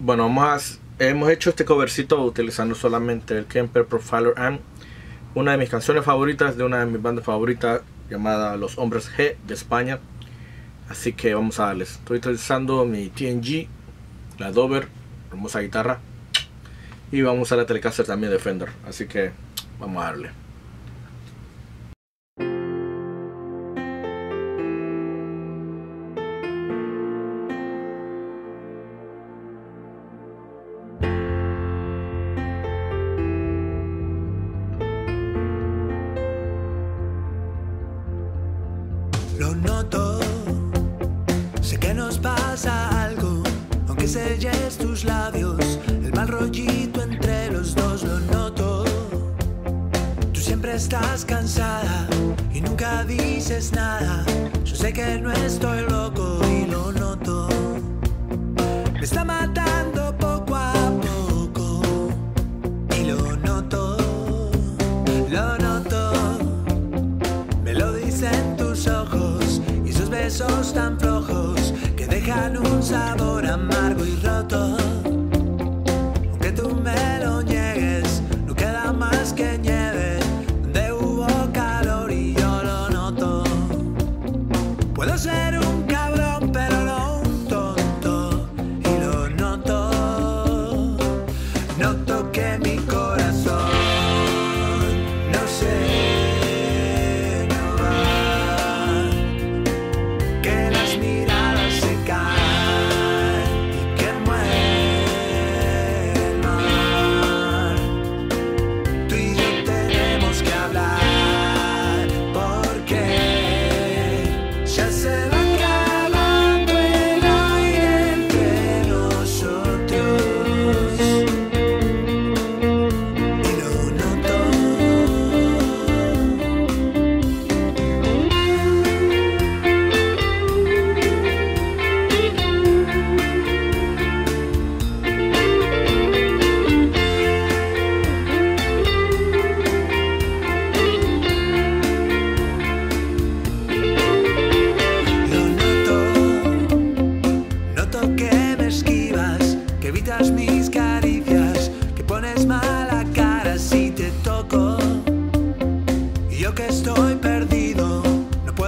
Bueno, vamos hemos hecho este covercito utilizando solamente el Kemper Profiler Amp, una de mis canciones favoritas de una de mis bandas favoritas llamada Los Hombres G de España. Así que vamos a darles. Estoy utilizando mi TNG, la Dover, hermosa guitarra. Y vamos a la Telecaster también de Fender. Así que vamos a darle. Selles tus labios, el mal rollito entre los dos lo noto. Tú siempre estás cansada y nunca dices nada. Yo sé que no estoy loco y lo noto. Me está matando poco a poco y lo noto, lo noto. Me lo dicen tus ojos y sus besos tan dejan un sabor amargo y roto.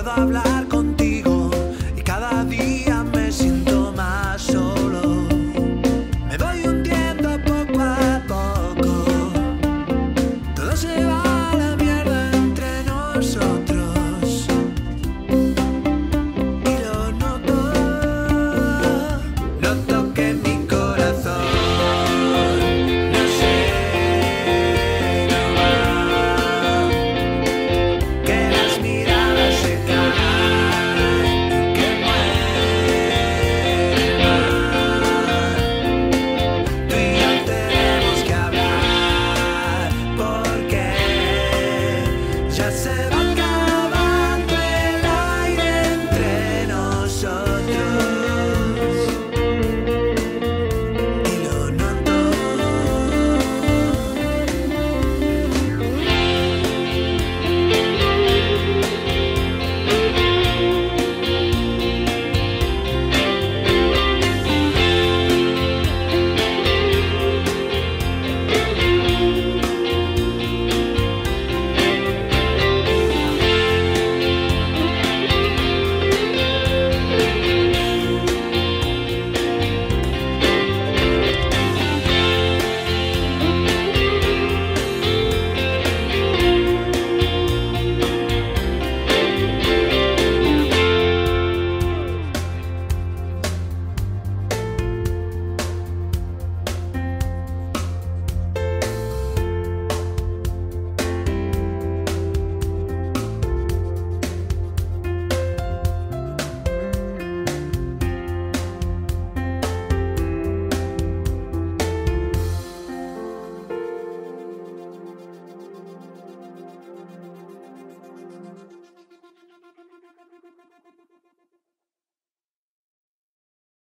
Puedo hablar